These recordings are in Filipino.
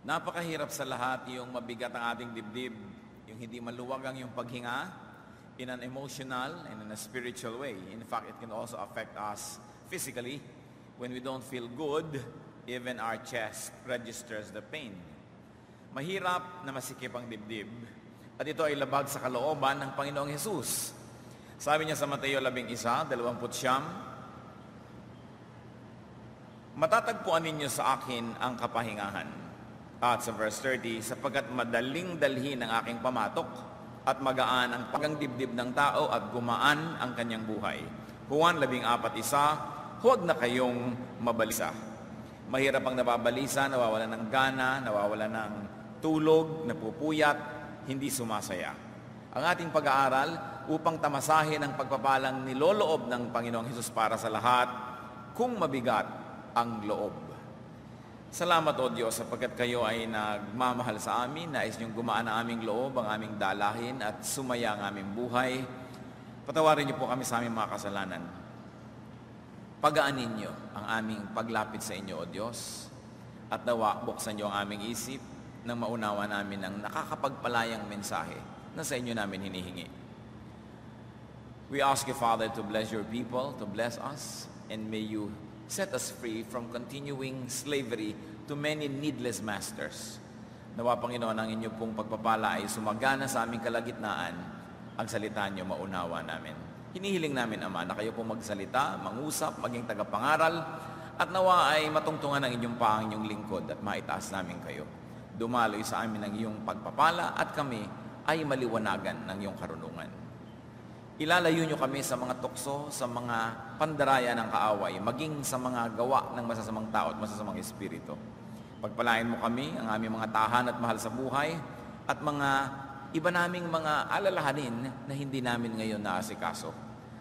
Napakahirap sa lahat yung mabigat ang ating dibdib, yung hindi maluwag ang yung paghinga in an emotional and in a spiritual way. In fact, it can also affect us physically. When we don't feel good, even our chest registers the pain. Mahirap na masikip ang dibdib at ito ay labag sa kalooban ng Panginoong Hesus. Sabi niya sa Mateo 11, 29, Matatagpuan ninyo sa akin ang kapahingahan at sa verse 30, sapagkat madaling dalhin ang aking pamatok at magaan ang pagang dibdib ng tao at gumaan ang kanyang buhay. Juan 14, isa, huwag na kayong mabalisa. Mahirap ang nababalisa, nawawala ng gana, nawawala ng tulog, napupuyat, hindi sumasaya. Ang ating pag-aaral upang tamasahin ang pagpapalang niloloob ng Panginoong Hesus para sa lahat kung mabigat ang loob. Salamat o Diyos sapagkat kayo ay nagmamahal sa amin, nais niyong gumaan ang aming loob, ang aming dalahin at sumaya ang aming buhay. Patawarin niyo po kami sa aming mga kasalanan. Pagaanin niyo ang aming paglapit sa inyo, O Diyos, at nawa buksan niyo ang aming isip nang maunawa namin ang nakakapagpalayang mensahe na sa inyo namin hinihingi. We ask you, Father, to bless your people, to bless us, and may you set us free from continuing slavery to many needless masters. Nawa, Panginoon, ang inyo pong pagpapala ay sumagana sa aming kalagitnaan. Ang salita niyo maunawa namin. Hinihiling namin, Ama, na kayo pong magsalita, mangusap, maging tagapangaral, at nawa ay matungtungan ng inyong paang inyong lingkod at maitaas namin kayo. Dumaloy sa amin ang iyong pagpapala at kami ay maliwanagan ng iyong karunungan. Ilalayo nyo kami sa mga tukso, sa mga pandaraya ng kaaway, maging sa mga gawa ng masasamang tao at masasamang espiritu. Pagpalain mo kami, ang aming mga tahan at mahal sa buhay, at mga iba naming mga alalahanin na hindi namin ngayon naasikaso.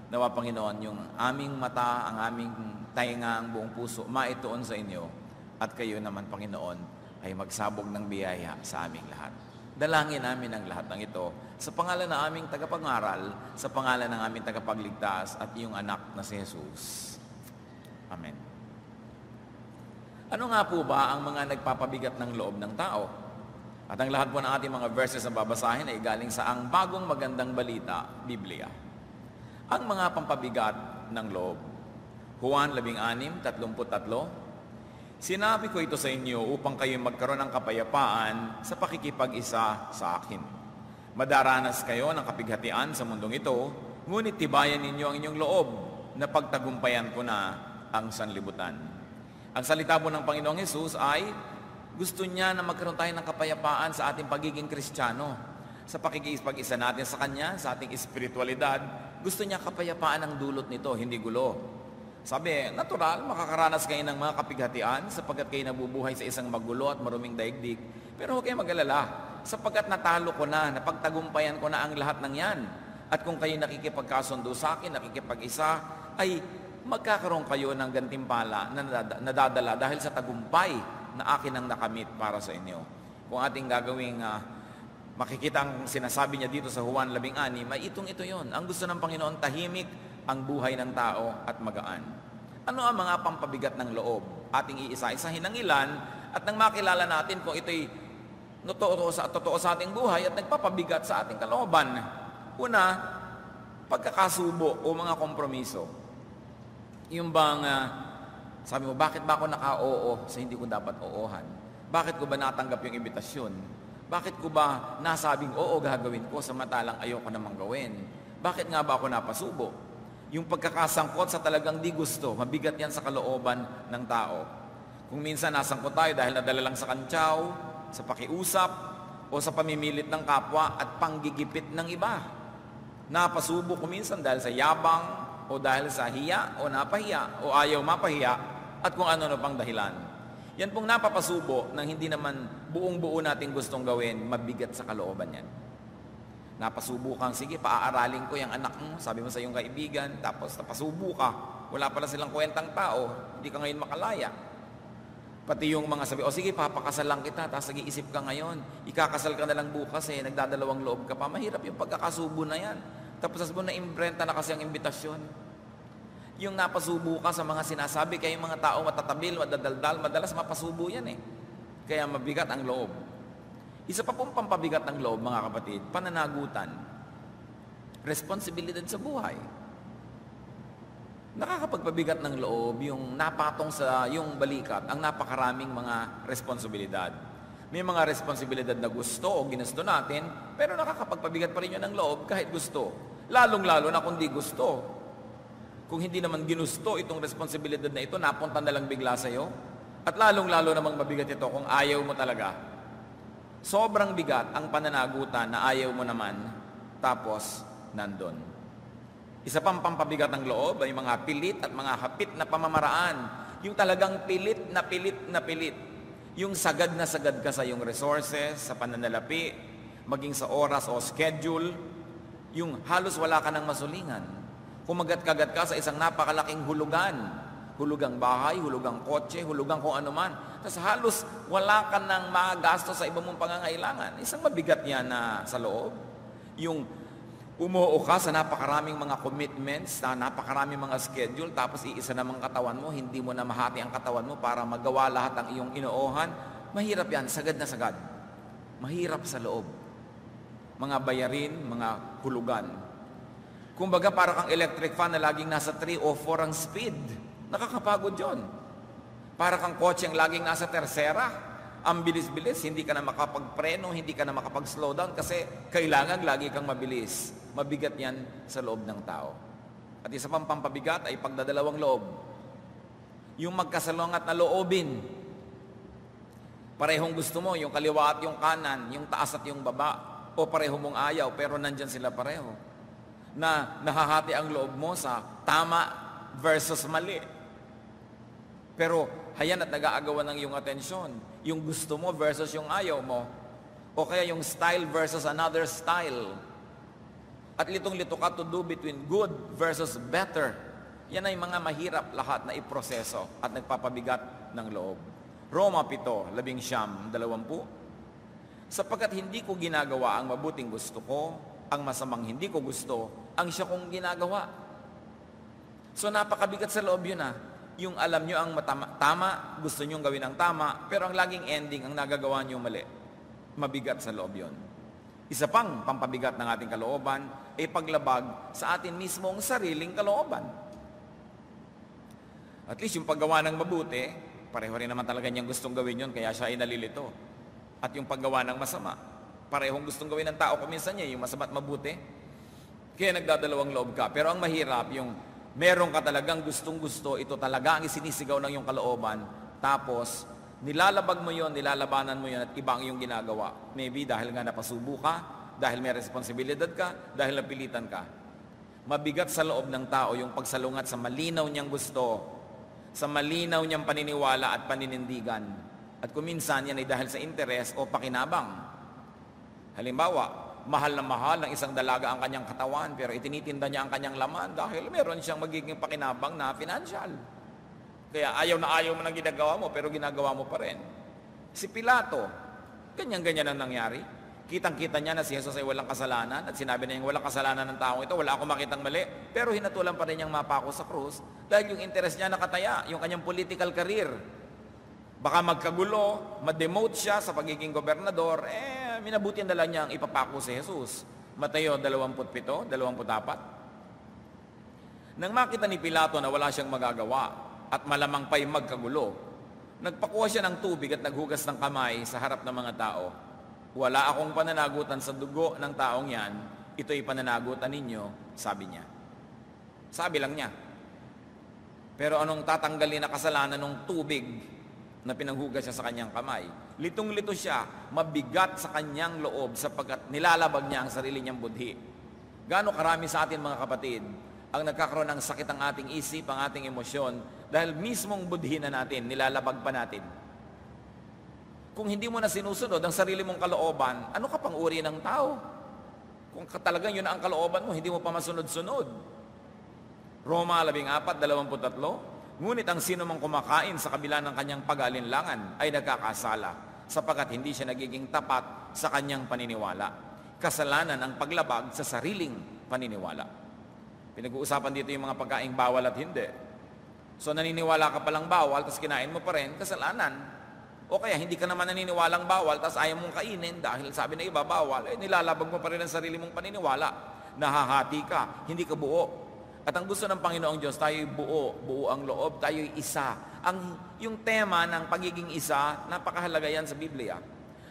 Nawa, Panginoon, yung aming mata, ang aming tainga, ang buong puso, maituon sa inyo, at kayo naman, Panginoon, ay magsabog ng biyaya sa aming lahat. Dalangin namin ang lahat ng ito sa pangalan ng aming tagapangaral, sa pangalan ng aming tagapagligtas at iyong anak na si Jesus. Amen. Ano nga po ba ang mga nagpapabigat ng loob ng tao? At ang lahat po ng ating mga verses na babasahin ay galing sa ang bagong magandang balita, Biblia. Ang mga pampabigat ng loob. Juan 16:33 Sinabi ko ito sa inyo upang kayo magkaroon ng kapayapaan sa pakikipag-isa sa akin. Madaranas kayo ng kapighatian sa mundong ito, ngunit tibayan ninyo ang inyong loob na pagtagumpayan ko na ang sanlibutan. Ang salita po ng Panginoong Hesus ay gusto niya na magkaroon tayo ng kapayapaan sa ating pagiging kristyano. Sa pakikipag-isa natin sa Kanya, sa ating espiritualidad, gusto niya kapayapaan ang dulot nito, hindi gulo. Sabi, natural, makakaranas kayo ng mga kapighatian sapagkat kayo nabubuhay sa isang magulo at maruming daigdig. Pero huwag kayo mag-alala, sapagkat natalo ko na, napagtagumpayan ko na ang lahat ng yan. At kung kayo nakikipagkasundo sa akin, nakikipag-isa, ay magkakaroon kayo ng gantimpala na nadadala dahil sa tagumpay na akin ang nakamit para sa inyo. Kung ating gagawing uh, makikita ang sinasabi niya dito sa Juan 16, may itong ito yon. Ang gusto ng Panginoon, tahimik ang buhay ng tao at magaan. Ano ang mga pampabigat ng loob? Ating iisa-isahin ng ilan at nang makilala natin kung ito'y totoo sa, totoo sa ating buhay at nagpapabigat sa ating kalooban. Una, pagkakasubo o mga kompromiso. Yung bang, uh, sabi mo, bakit ba ako naka-oo sa hindi ko dapat oohan? Bakit ko ba natanggap yung imbitasyon? Bakit ko ba nasabing oo gagawin ko sa matalang ayoko namang gawin? Bakit nga ba ako napasubo? Yung pagkakasangkot sa talagang di gusto, mabigat yan sa kalooban ng tao. Kung minsan nasangkot tayo dahil nadala lang sa kantsaw, sa pakiusap, o sa pamimilit ng kapwa at panggigipit ng iba. Napasubo ko minsan dahil sa yabang, o dahil sa hiya, o napahiya, o ayaw mapahiya, at kung ano-ano pang dahilan. Yan pong napapasubo ng hindi naman buong-buo nating gustong gawin, mabigat sa kalooban yan. Napasubo sige, paaaralin ko yung anak mo, sabi mo sa iyong kaibigan, tapos napasubo ka. Wala pala silang kwentang tao, hindi ka ngayon makalaya. Pati yung mga sabi, o sige, papakasal lang kita, tapos nag-iisip ka ngayon, ikakasal ka na lang bukas eh, nagdadalawang loob ka pa. Mahirap yung pagkakasubo na yan. Tapos mo, na-imprenta na kasi ang imbitasyon. Yung napasubo ka sa mga sinasabi, kayong mga tao matatabil, madadaldal, madalas mapasubo yan eh. Kaya mabigat ang loob. Isa pa pong pampabigat ng loob, mga kapatid, pananagutan. Responsibilidad sa buhay. Nakakapagpabigat ng loob yung napatong sa yung balikat, ang napakaraming mga responsibilidad. May mga responsibilidad na gusto o ginusto natin, pero nakakapagpabigat pa rin yun ng loob kahit gusto. Lalong-lalo na kung di gusto. Kung hindi naman ginusto itong responsibilidad na ito, napunta na lang bigla sa iyo. At lalong-lalo namang mabigat ito kung ayaw mo talaga. Sobrang bigat ang pananagutan na ayaw mo naman, tapos nandun. Isa pang pampabigat ng loob ay mga pilit at mga hapit na pamamaraan. Yung talagang pilit na pilit na pilit yung sagad na sagad ka sa yung resources, sa pananalapi, maging sa oras o schedule, yung halos wala ka ng masulingan. Kumagat-kagat ka sa isang napakalaking hulugan. Hulugang bahay, hulugang kotse, hulugang kung ano man. Tapos halos wala ka ng magasto sa ibang mong pangangailangan. Isang mabigat yan na sa loob. Yung Umuo ka sa napakaraming mga commitments, na napakaraming mga schedule, tapos iisa namang katawan mo, hindi mo na mahati ang katawan mo para magawa lahat ng iyong inoohan. Mahirap yan, sagad na sagad. Mahirap sa loob. Mga bayarin, mga hulugan. Kumbaga para kang electric fan na laging nasa 3 o 4 ang speed. Nakakapagod yon. Para kang kotse ang laging nasa tersera ang bilis-bilis, hindi ka na makapagpreno, hindi ka na makapag-slow down kasi kailangan lagi kang mabilis. Mabigat yan sa loob ng tao. At isa pang pampabigat ay pagdadalawang loob. Yung magkasalungat na loobin. Parehong gusto mo, yung kaliwa at yung kanan, yung taas at yung baba. O pareho mong ayaw, pero nandyan sila pareho. Na nahahati ang loob mo sa tama versus mali. Pero hayan at nag-aagawan ng iyong atensyon. Yung gusto mo versus yung ayaw mo. O kaya yung style versus another style. At litong-lito ka to do between good versus better. Yan ay mga mahirap lahat na iproseso at nagpapabigat ng loob. Roma 7, labing siyam, dalawampu. Sapagkat hindi ko ginagawa ang mabuting gusto ko, ang masamang hindi ko gusto, ang siya kong ginagawa. So napakabigat sa loob yun ah yung alam nyo ang matama, tama, gusto nyo gawin ang tama, pero ang laging ending, ang nagagawa nyo mali. Mabigat sa loob yon. Isa pang pampabigat ng ating kalooban ay paglabag sa atin mismong sariling kalooban. At least yung paggawa ng mabuti, pareho rin naman talaga niyang gustong gawin yon kaya siya ay nalilito. At yung paggawa ng masama, parehong gustong gawin ng tao kuminsan niya, yung masama at mabuti. Kaya nagdadalawang loob ka. Pero ang mahirap, yung meron ka talagang gustong-gusto, ito talaga ang isinisigaw ng iyong kalooban, tapos nilalabag mo yon, nilalabanan mo yon at iba ang iyong ginagawa. Maybe dahil nga napasubo ka, dahil may responsibilidad ka, dahil napilitan ka. Mabigat sa loob ng tao yung pagsalungat sa malinaw niyang gusto, sa malinaw niyang paniniwala at paninindigan. At kuminsan yan ay dahil sa interes o pakinabang. Halimbawa, mahal na mahal ng isang dalaga ang kanyang katawan, pero itinitinda niya ang kanyang laman dahil meron siyang magiging pakinabang na financial. Kaya ayaw na ayaw mo ng ginagawa mo, pero ginagawa mo pa rin. Si Pilato, ganyan-ganyan ang nangyari. Kitang-kita niya na si Jesus ay walang kasalanan at sinabi niya walang kasalanan ng taong ito, wala akong makitang mali. Pero hinatulan pa rin niyang mapako sa krus dahil yung interest niya nakataya, yung kanyang political career. Baka magkagulo, ma-demote siya sa pagiging gobernador, eh minabuti na lang niya ang ipapako si Jesus. Mateo 27, 24. Nang makita ni Pilato na wala siyang magagawa at malamang pa'y magkagulo, nagpakuha siya ng tubig at naghugas ng kamay sa harap ng mga tao. Wala akong pananagutan sa dugo ng taong yan, ito'y pananagutan ninyo, sabi niya. Sabi lang niya. Pero anong tatanggalin na kasalanan ng tubig na pinanghugas siya sa kanyang kamay. Litong-lito siya, mabigat sa kanyang loob sapagkat nilalabag niya ang sarili niyang budhi. Gaano karami sa atin mga kapatid ang nagkakaroon ng sakit ang ating isip, ang ating emosyon dahil mismong budhi na natin, nilalabag pa natin. Kung hindi mo na sinusunod ang sarili mong kalooban, ano ka pang uri ng tao? Kung talagang yun ang kalooban mo, hindi mo pa masunod-sunod. Roma 14, 23, Ngunit ang sino mang kumakain sa kabila ng kanyang pag-alinlangan ay nagkakasala sapagkat hindi siya nagiging tapat sa kanyang paniniwala. Kasalanan ang paglabag sa sariling paniniwala. Pinag-uusapan dito yung mga pagkaing bawal at hindi. So naniniwala ka palang bawal, tapos kinain mo pa rin, kasalanan. O kaya hindi ka naman naniniwalang bawal, tapos ayaw mong kainin dahil sabi na iba bawal, eh nilalabag mo pa rin ang sarili mong paniniwala. Nahahati ka, hindi ka buo. At ang gusto ng Panginoong Diyos, tayo'y buo, buo ang loob, tayo'y isa. Ang, yung tema ng pagiging isa, napakahalaga yan sa Biblia.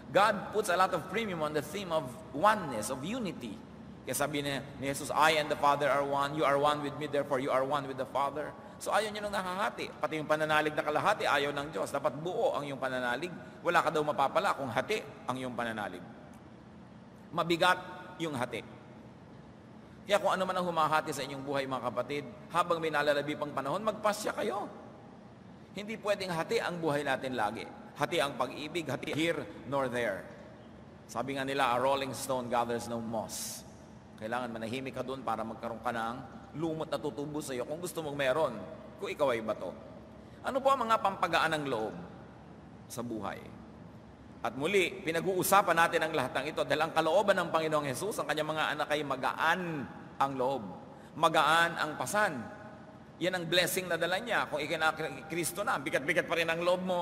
God puts a lot of premium on the theme of oneness, of unity. Kaya sabi ni, ni Jesus, I and the Father are one, you are one with me, therefore you are one with the Father. So ayaw nyo nang nakahati. Pati yung pananalig na kalahati, ayaw ng Diyos. Dapat buo ang iyong pananalig. Wala ka daw mapapala kung hati ang iyong pananalig. Mabigat yung hati. Kaya kung ano man ang humahati sa inyong buhay mga kapatid, habang may nalalabi pang panahon, magpasya kayo. Hindi pwedeng hati ang buhay natin lagi. Hati ang pag-ibig, hati here nor there. Sabi nga nila, a rolling stone gathers no moss. Kailangan manahimik ka doon para magkaroon ka ng lumot na tutubo sa iyo kung gusto mong meron, kung ikaw ay bato. Ano po ang mga pampagaan ng loob sa buhay? At muli, pinag-uusapan natin ang lahat ng ito dahil ang kalooban ng Panginoong Hesus, ang kanyang mga anak ay magaan ang loob. Magaan ang pasan. Yan ang blessing na dala niya. Kung ikaw na Kristo na, bigat-bigat pa rin ang loob mo,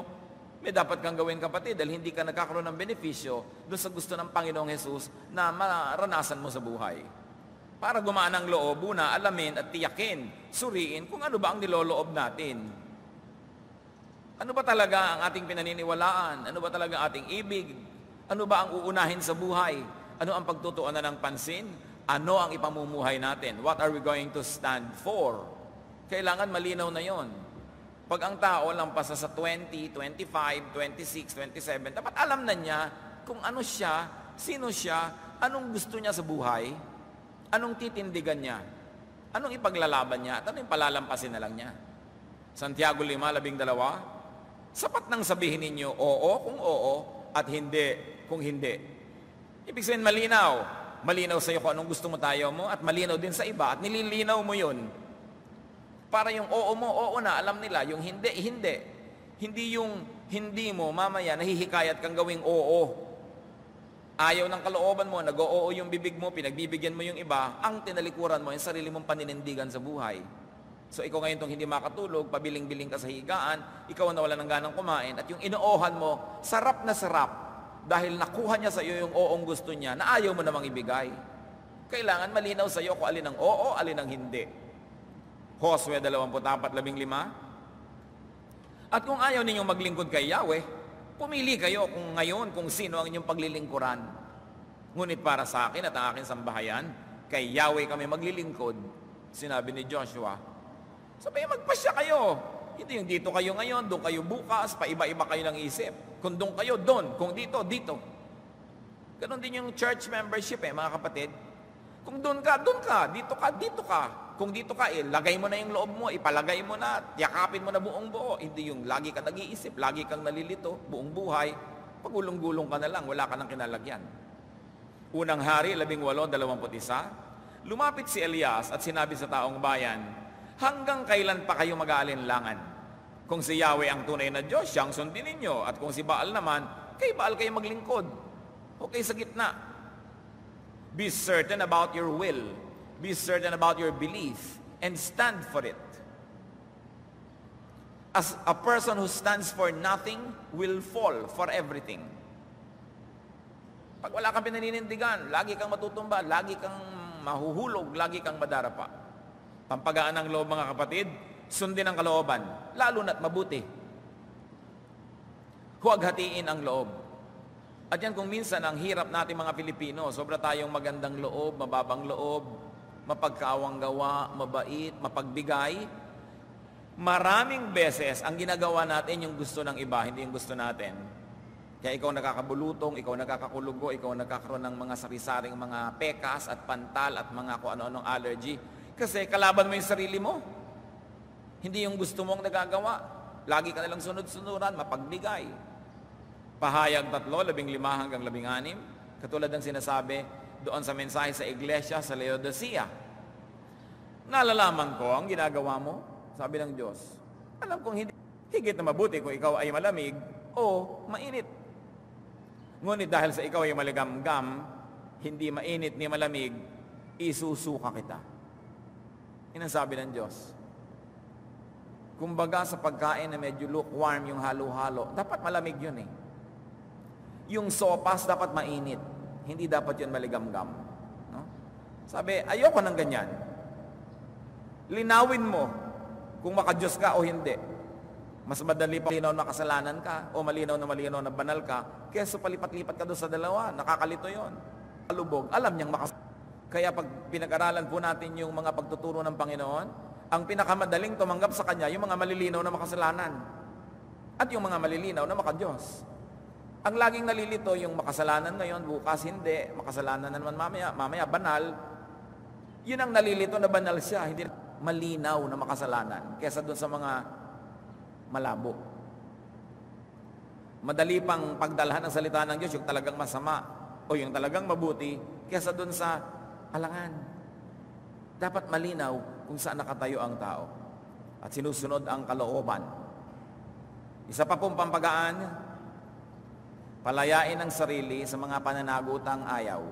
may dapat kang gawin kapatid dahil hindi ka nagkakaroon ng benepisyo doon sa gusto ng Panginoong Hesus na maranasan mo sa buhay. Para gumaan ang loob, una, alamin at tiyakin, suriin kung ano ba ang niloloob natin. Ano ba talaga ang ating pinaniniwalaan? Ano ba talaga ating ibig? Ano ba ang uunahin sa buhay? Ano ang pagtutuunan ng pansin? Ano ang ipamumuhay natin? What are we going to stand for? Kailangan malinaw na yon. Pag ang tao lampas sa 20, 25, 26, 27, dapat alam na niya kung ano siya, sino siya, anong gusto niya sa buhay, Anong titindigan niya? Anong ipaglalaban niya? At ano yung palalampasin na lang niya? Santiago 5, labing dalawa, sapat nang sabihin ninyo oo kung oo at hindi kung hindi. Ibig sabihin malinaw. Malinaw sa iyo kung anong gusto mo tayo mo at malinaw din sa iba at nililinaw mo yun. Para yung oo mo, oo na, alam nila. Yung hindi, hindi. Hindi yung hindi mo, mamaya, nahihikayat kang gawing oo. Ayaw ng kalooban mo, nag-oo yung bibig mo, pinagbibigyan mo yung iba, ang tinalikuran mo, yung sarili mong paninindigan sa buhay. So ikaw ngayon itong hindi makatulog, pabiling-biling ka sa higaan, ikaw na wala ng ganang kumain, at yung inoohan mo, sarap na sarap, dahil nakuha niya sa iyo yung oong gusto niya, na ayaw mo namang ibigay. Kailangan malinaw sa iyo kung alin ang oo, alin ang hindi. Josue 24.15 At kung ayaw ninyong maglingkod kay Yahweh, Pumili kayo kung ngayon kung sino ang inyong paglilingkuran. Ngunit para sa akin at ang aking sambahayan, kay Yahweh kami maglilingkod, sinabi ni Joshua. Sabi, magpasya kayo. Hindi yung dito kayo ngayon, doon kayo bukas, paiba-iba kayo ng isip. Kung doon kayo, doon. Kung dito, dito. Ganon din yung church membership eh, mga kapatid. Kung doon ka, doon ka. Dito ka, dito ka. Kung dito ka, eh, lagay mo na yung loob mo, ipalagay mo na, yakapin mo na buong buo. Hindi yung lagi ka nag-iisip, lagi kang nalilito, buong buhay, pagulong-gulong ka na lang, wala ka nang kinalagyan. Unang hari, labing walo, dalawamput isa, lumapit si Elias at sinabi sa taong bayan, hanggang kailan pa kayo mag-aalinlangan? Kung si Yahweh ang tunay na Diyos, siyang sundin ninyo. At kung si Baal naman, kay Baal kayo maglingkod. Okay sa gitna. Be certain about your will Be certain about your belief and stand for it. As a person who stands for nothing will fall for everything. Pag wala kang pinaninindigan, lagi kang matutumba, lagi kang mahuhulog, lagi kang madarapa. Pampagaan ng loob mga kapatid, sundin ang kalooban, lalo na't mabuti. Huwag hatiin ang loob. At yan kung minsan ang hirap natin mga Pilipino, sobra tayong magandang loob, mababang loob, mapagkawang gawa, mabait, mapagbigay. Maraming beses ang ginagawa natin yung gusto ng iba, hindi yung gusto natin. Kaya ikaw nakakabulutong, ikaw nakakakulugo, ikaw nagkakaroon ng mga sarisaring mga pekas at pantal at mga kung ano-anong allergy. Kasi kalaban mo yung sarili mo. Hindi yung gusto mong nagagawa. Lagi ka nalang sunod-sunuran, mapagbigay. Pahayag tatlo, labing lima hanggang labing anim. Katulad ng sinasabi, doon sa mensahe sa iglesia sa Laodicea. Nalalaman ko ang ginagawa mo, sabi ng Diyos. Alam kong hindi, higit na mabuti kung ikaw ay malamig o mainit. Ngunit dahil sa ikaw ay maligamgam, hindi mainit ni malamig, isusuka kita. Yan sabi ng Diyos. Kumbaga sa pagkain na medyo lukewarm yung halo-halo, dapat malamig yun eh. Yung sopas dapat mainit. Hindi dapat yun maligamgam. No? Sabi, ayoko ng ganyan. Linawin mo kung makajos ka o hindi. Mas madali pa malinaw na kasalanan ka o malinaw na malinaw na banal ka kesa palipat-lipat ka doon sa dalawa. Nakakalito yon. Alubog, alam niyang makas... Kaya pag pinag-aralan po natin yung mga pagtuturo ng Panginoon, ang pinakamadaling tumanggap sa Kanya, yung mga malilinaw na makasalanan. At yung mga malilinaw na makadiyos. Ang laging nalilito yung makasalanan ngayon, bukas hindi, makasalanan na naman mamaya, mamaya banal. Yun ang nalilito na banal siya, hindi malinaw na makasalanan kesa doon sa mga malabo. Madali pang pagdalhan ng salita ng Diyos yung talagang masama o yung talagang mabuti kesa doon sa alangan. Dapat malinaw kung saan nakatayo ang tao at sinusunod ang kalooban. Isa pa pong pampagaan, palayain ang sarili sa mga pananagutang ayaw.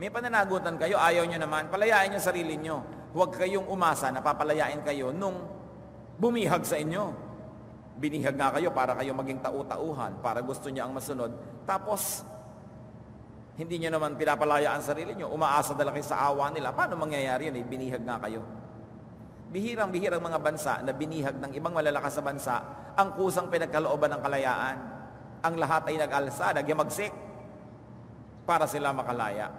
May pananagutan kayo, ayaw nyo naman, palayain yung sarili nyo. Huwag kayong umasa na papalayain kayo nung bumihag sa inyo. Binihag nga kayo para kayo maging tau-tauhan, para gusto niya ang masunod. Tapos, hindi nyo naman pinapalaya ang sarili nyo, umaasa kayo sa awa nila. Paano mangyayari yun? Eh, binihag nga kayo. Bihirang-bihirang mga bansa na binihag ng ibang malalakas sa bansa ang kusang pinagkalooban ng kalayaan. Ang lahat ay nag-alsa, nagyamagsik para sila makalaya.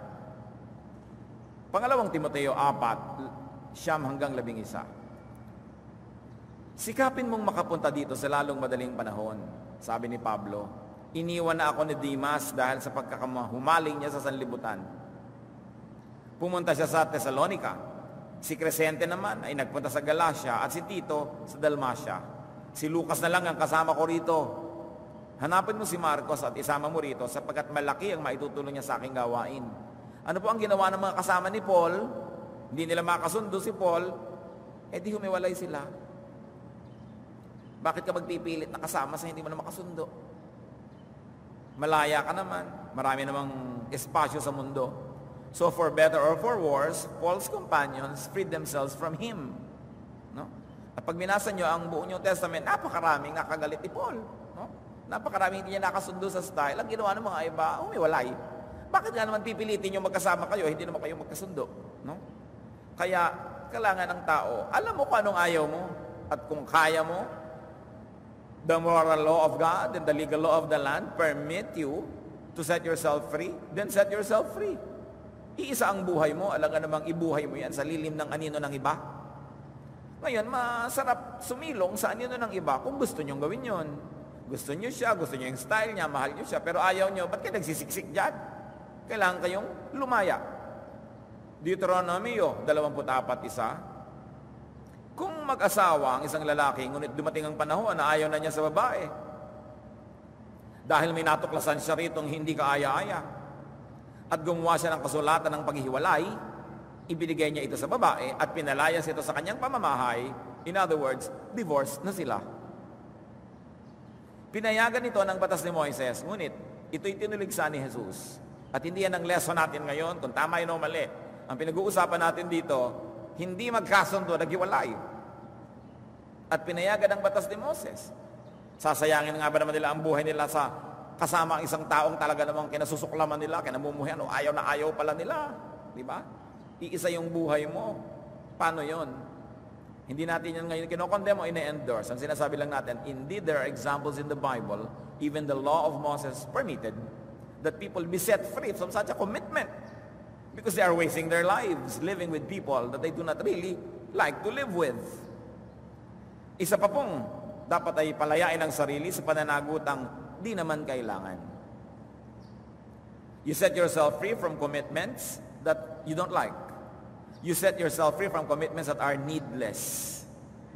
Pangalawang Timoteo 4, siyam hanggang labing isa. Sikapin mong makapunta dito sa lalong madaling panahon, sabi ni Pablo. Iniwan na ako ni Dimas dahil sa pagkakahumaling niya sa sanlibutan. Pumunta siya sa Thessalonica. Si Crescente naman ay nagpunta sa Galacia at si Tito sa Dalmacia. Si Lucas na lang ang kasama ko rito. Hanapin mo si Marcos at isama mo rito sapagkat malaki ang maitutulong niya sa aking gawain. Ano po ang ginawa ng mga kasama ni Paul? Hindi nila makasundo si Paul, eh di humiwalay sila. Bakit ka magpipilit na kasama sa hindi mo na makasundo? Malaya ka naman. Marami namang espasyo sa mundo. So for better or for worse, Paul's companions freed themselves from him. No? At pag binasa nyo ang buong New Testament, napakaraming nakagalit ni Paul. No? Napakaraming hindi niya nakasundo sa style. Ang ginawa ng mga iba, umiwalay. Bakit nga naman pipilitin nyo magkasama kayo, hindi naman kayo magkasundo? No? Kaya, kailangan ng tao, alam mo kung anong ayaw mo, at kung kaya mo, the moral law of God and the legal law of the land permit you to set yourself free, then set yourself free. Iisa ang buhay mo, alam nga namang ibuhay mo yan sa lilim ng anino ng iba. Ngayon, masarap sumilong sa anino ng iba kung gusto nyong gawin yon. Gusto nyo siya, gusto nyo yung style niya, mahal nyo siya, pero ayaw nyo, ba't kayo nagsisiksik dyan? Kailangan kayong lumaya. Deuteronomy 24, isa, kung mag-asawa ang isang lalaki, ngunit dumating ang panahon na ayaw na niya sa babae, dahil may natuklasan siya rito hindi kaaya-aya, at gumawa siya ng kasulatan ng paghihiwalay, ibinigay niya ito sa babae at pinalayas ito sa kanyang pamamahay, in other words, divorce na sila. Pinayagan ito ng batas ni Moises, ngunit ito'y tinuligsa ni Jesus. At hindi yan ang lesson natin ngayon, kung tama yun o mali. Ang pinag-uusapan natin dito, hindi magkasundo, naghiwalay. At pinayagan ng batas ni Moses. Sasayangin nga ba naman nila ang buhay nila sa kasama ang isang taong talaga namang kinasusuklaman nila, kinamumuhay, o ayaw na ayaw pala nila. Di ba? Iisa yung buhay mo. Paano yon? Hindi natin yan ngayon kinokondem o ine-endorse. Ang sinasabi lang natin, indeed there are examples in the Bible, even the law of Moses permitted, that people be set free from such a commitment. Because they are wasting their lives living with people that they do not really like to live with. Isa pa pong dapat ay palayain ang sarili sa pananagutang di naman kailangan. You set yourself free from commitments that you don't like. You set yourself free from commitments that are needless,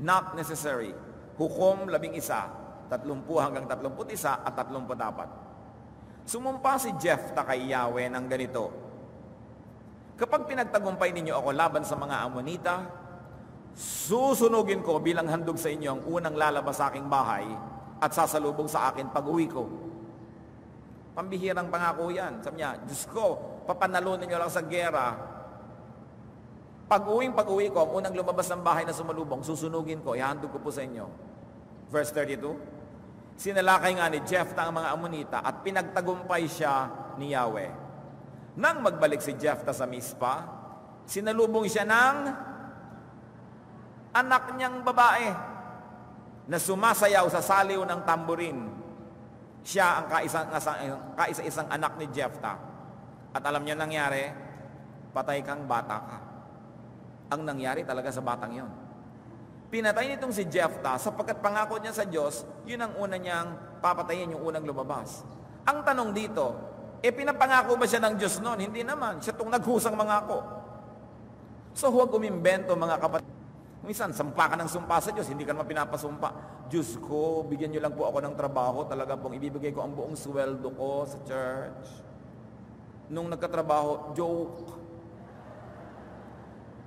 not necessary. Hukom labing isa, tatlumpu hanggang tatlumput isa at tatlumput apat. Sumumpa si Jephthah kay Yahweh ng ganito, Kapag pinagtagumpay ninyo ako laban sa mga Amonita, susunugin ko bilang handog sa inyo ang unang lalabas sa aking bahay at sasalubong sa akin pag-uwi ko. Pambihirang pangako yan. Sabi niya, Diyos ko, papanalunin niyo lang sa gera. Pag uwing pag uwi ko, ang unang lumabas ng bahay na sumalubong, susunugin ko, ihandog ko po sa inyo. Verse 32. Sinalakay nga ni Jephthah ang mga Amonita at pinagtagumpay siya ni Yahweh. Nang magbalik si Jephthah sa Mispa, sinalubong siya ng anak niyang babae na sumasayaw sa saliw ng tamburin. Siya ang kaisang, kaisa-isang anak ni Jephthah. At alam niya nangyari, patay kang bata ka. Ang nangyari talaga sa batang yon. Pinatay nitong si Jephthah sapagkat pangako niya sa Diyos, yun ang una niyang papatayin yung unang lumabas. Ang tanong dito, eh pinapangako ba siya ng Diyos noon? Hindi naman. Siya itong naghusang mangako. So huwag umimbento mga kapatid. Minsan, sumpa ka ng sumpa sa Diyos, hindi ka naman pinapasumpa. Diyos ko, bigyan niyo lang po ako ng trabaho, talaga pong ibibigay ko ang buong sweldo ko sa church. Nung nagkatrabaho, joke.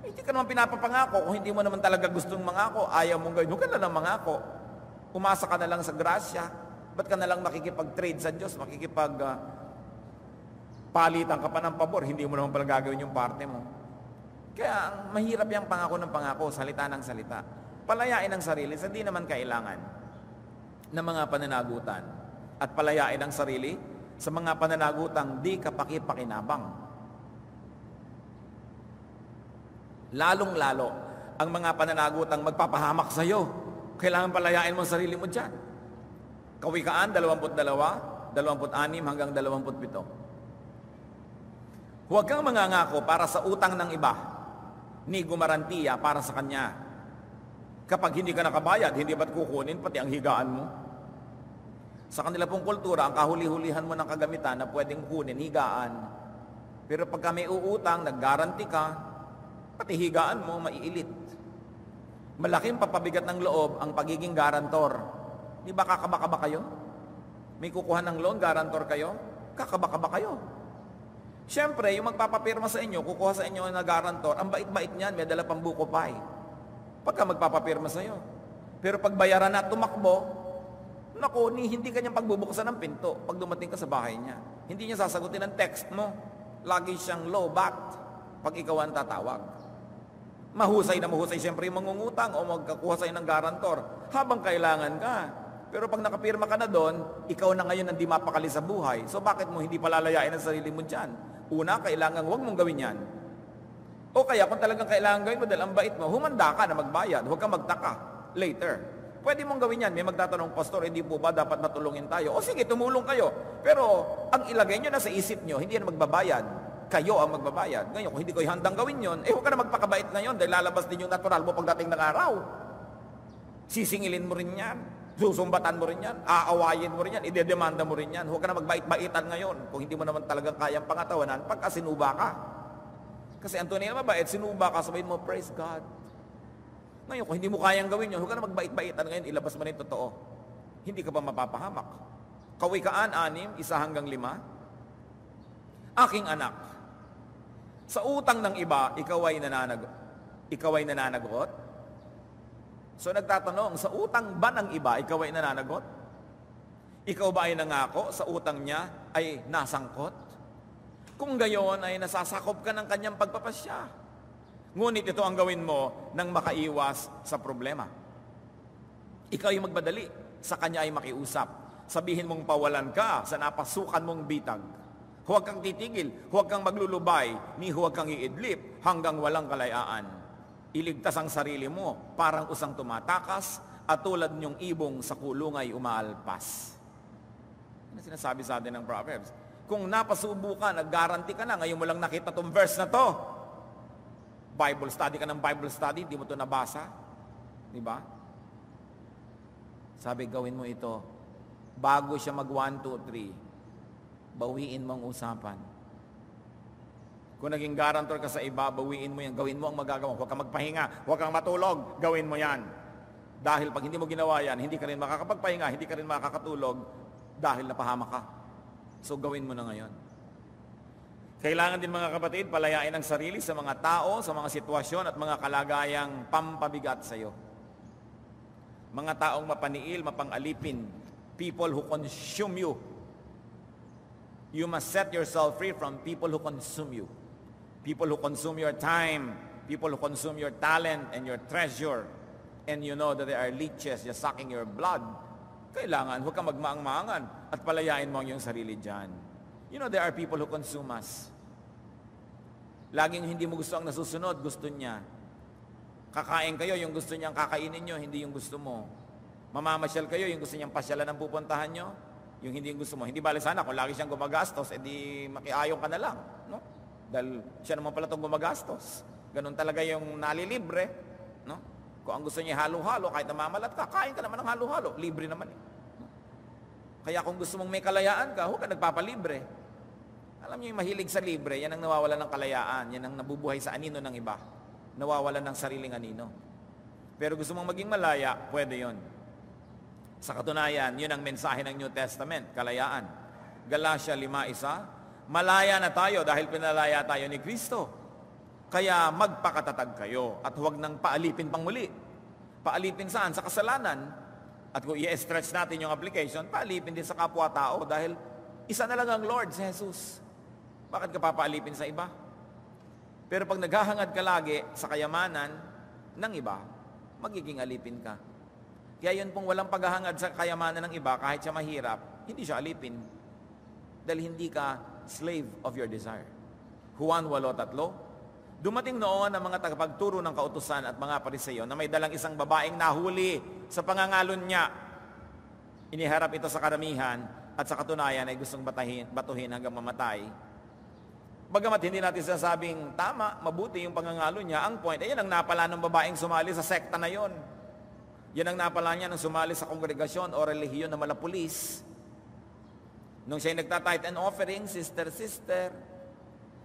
Hindi ka naman pinapapangako kung hindi mo naman talaga gustong mangako, ayaw mong gawin. Huwag ka na lang mangako. Umasa ka na lang sa grasya. Ba't ka na lang makikipag-trade sa Diyos, makikipag uh, palitan ka pa ng pabor, hindi mo naman pala gagawin yung parte mo. Kaya mahirap yung pangako ng pangako, salita ng salita. Palayain ang sarili sa di naman kailangan ng mga pananagutan. At palayain ang sarili sa mga pananagutang di kapakipakinabang. Lalong-lalo ang mga pananagutang magpapahamak sa iyo. Kailangan palayain mo ang sarili mo dyan. Kawikaan, 22, 26 hanggang 27. Huwag kang mangangako para sa utang ng iba, ni gumarantiya para sa kanya. Kapag hindi ka nakabayad, hindi ba't kukunin pati ang higaan mo? Sa kanila pong kultura, ang kahuli-hulihan mo ng kagamitan na pwedeng kunin, higaan. Pero pagka may uutang, naggaranti ka, pati higaan mo maiilit. Malaking papabigat ng loob ang pagiging garantor. Di ba kakaba ba kayo? May kukuha ng loan, garantor kayo? Kakaba ba kayo? Siyempre, yung magpapapirma sa inyo, kukuha sa inyo na garantor, ang bait-bait niyan, may dala pang buko pie. Pagka magpapapirma sa iyo. Pero pag bayaran na tumakbo, naku, hindi kanyang pagbubuksan ng pinto pag dumating ka sa bahay niya. Hindi niya sasagutin ang text mo. Lagi siyang low back pag ikaw ang tatawag. Mahusay na mahusay siyempre yung mangungutang o magkakuha sa'yo ng garantor habang kailangan ka. Pero pag nakapirma ka na doon, ikaw na ngayon ang di mapakali sa buhay. So bakit mo hindi palalayain ang sarili mo dyan? Una, kailangan huwag mong gawin yan. O kaya kung talagang kailangan gawin mo dahil ang bait mo, humanda ka na magbayad. Huwag kang magtaka later. Pwede mong gawin yan. May magtatanong, Pastor, hindi po ba dapat matulungin tayo? O sige, tumulong kayo. Pero ang ilagay nyo na sa isip nyo, hindi yan magbabayad kayo ang magbabayad. Ngayon, kung hindi ko handang gawin yon, eh huwag ka na magpakabait ngayon dahil lalabas din yung natural mo pagdating ng araw. Sisingilin mo rin yan. Susumbatan mo rin yan. Aawayin mo rin yan. Idedemanda mo rin yan. Huwag ka na magbait-baitan ngayon kung hindi mo naman talagang kayang pangatawanan pagka sinuba ka. Kasi ang tunay na mabait, sinuba ka, sabihin mo, praise God. Ngayon, kung hindi mo kayang gawin yun, huwag ka na magbait-baitan ngayon, ilabas mo na yung totoo. Hindi ka pa mapapahamak. Kawikaan, anim, isa hanggang lima. Aking anak, sa utang ng iba, ikaw ay nananag ikaw ay nananagot? So nagtatanong, sa utang ba ng iba, ikaw ay nananagot? Ikaw ba ay nangako sa utang niya ay nasangkot? Kung gayon ay nasasakop ka ng kanyang pagpapasya. Ngunit ito ang gawin mo nang makaiwas sa problema. Ikaw ay magmadali, sa kanya ay makiusap. Sabihin mong pawalan ka sa napasukan mong bitag Huwag kang titigil, huwag kang maglulubay, ni huwag kang iidlip hanggang walang kalayaan. Iligtas ang sarili mo, parang usang tumatakas, at tulad niyong ibong sa kulungay umaalpas. Ano sinasabi sa atin ng Proverbs? Kung napasubo ka, nag-guarantee ka na, ngayon mo lang nakita tong verse na to. Bible study ka ng Bible study, hindi mo to nabasa. Di ba? Sabi, gawin mo ito. Bago siya mag 1, 2, 3, bawiin mo ang usapan. Kung naging garantor ka sa iba, bawiin mo yan. Gawin mo ang magagawa. Huwag kang magpahinga. Huwag kang matulog. Gawin mo yan. Dahil pag hindi mo ginawa yan, hindi ka rin makakapagpahinga, hindi ka rin makakatulog dahil napahama ka. So gawin mo na ngayon. Kailangan din mga kapatid, palayain ang sarili sa mga tao, sa mga sitwasyon at mga kalagayang pampabigat sa iyo. Mga taong mapaniil, mapangalipin, people who consume you, You must set yourself free from people who consume you. People who consume your time. people who consume your talent and your treasure, and you know that they are leeches just sucking your blood, kailangan huwag kang magmaang-maangan at palayain mo ang iyong sarili dyan. You know, there are people who consume us. Laging hindi mo gusto ang nasusunod, gusto niya. Kakain kayo, yung gusto niyang kakainin nyo, hindi yung gusto mo. Mamamasyal kayo, yung gusto niyang pasyalan ang pupuntahan nyo, yung hindi yung gusto mo. Hindi bali sana kung lagi siyang gumagastos, edi makiayong ka na lang. No? Dahil siya naman pala itong gumagastos. Ganun talaga yung nalilibre. No? Kung ang gusto niya halo-halo, kahit namamalat ka, kain ka naman ng halo-halo. Libre naman eh. Kaya kung gusto mong may kalayaan ka, huwag ka nagpapalibre. Alam niyo yung mahilig sa libre, yan ang nawawala ng kalayaan, yan ang nabubuhay sa anino ng iba. Nawawala ng sariling anino. Pero gusto mong maging malaya, pwede yon. Sa katunayan, yun ang mensahe ng New Testament, kalayaan. Galatia 5.1, Malaya na tayo dahil pinalaya tayo ni Kristo. Kaya magpakatatag kayo at huwag nang paalipin pang muli. Paalipin saan? Sa kasalanan. At kung i-stretch natin yung application, paalipin din sa kapwa-tao dahil isa na lang ang Lord, si Jesus. Bakit ka papaalipin sa iba? Pero pag naghahangad ka lagi sa kayamanan ng iba, magiging alipin ka. Kaya yun pong walang paghahangad sa kayamanan ng iba, kahit siya mahirap, hindi siya alipin. Dahil hindi ka slave of your desire. Juan 8.3 Dumating noon ang mga tagapagturo ng kautusan at mga pariseyo na may dalang isang babaeng nahuli sa pangangalon niya. Iniharap ito sa karamihan at sa katunayan ay gustong batahin, batuhin hanggang mamatay. Bagamat hindi natin sasabing tama, mabuti yung pangangalo niya, ang point, ayan ang napala ng babaeng sumali sa sekta na yon. Yan ang napala niya nang sumali sa kongregasyon o relihiyon na malapulis. Nung siya ay nagtatithe and offering, sister, sister.